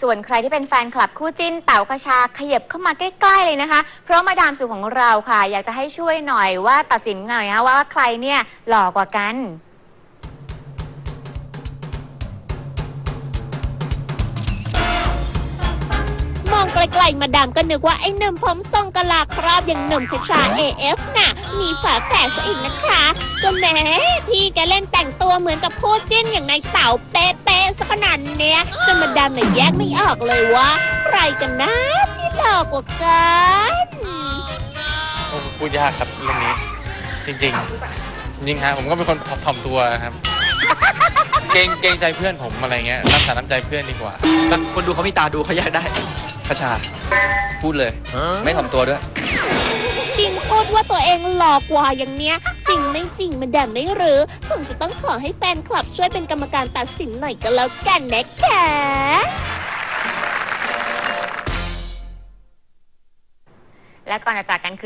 ส่วนใครที่เป็นแฟนคลับคู่จิ้นเต๋ากระชาขยับเข้ามาใกล้ ๆ เลยนะคะ เพราะมาดามสุของเราค่ะ อยากจะให้ช่วยหน่อยว่าตัดสินหน่อยนะคะว่าใครเนี่ยหล่อกว่ากัน มองไกลๆมาดามก็นึกว่าไอ้หนุ่มผมทรงกะลาครอบอย่างหนุ่มคชา AF น่ะ มีฝาแฝดซะอีกนะคะ ก็แหมพี่แกเล่นแต่งตัวเหมือนกับคู่จิ้นอย่างนายเต๋าเป๊ะๆสักขนาด เนี้ยจนมาดามน่ะแยกไม่ออกเลยว่า ใครกันนะที่หล่อกว่ากันโอ้พูดยากครับเรื่องนี้ จริงๆจริงฮะผมก็เป็นคนถ่อมตัวครับ เกรงเกรงใจเพื่อนผมอะไรเงี้ยรักษาน้ำใจเพื่อนดีกว่า คนดูเขามีตาดูเขาแยกได้คชาพูดเลย ไม่ถ่อมตัวด้วย จริงพูดว่าตัวเองหล่อกว่าอย่างเนี้ย จริงไม่จริงมาดามไม่รู้คงจะต้องขอให้แฟนคลับช่วยเป็นกรรมการตัดสินหน่อยก็แล้วกันนะคะและก่อนจะจากกันคือ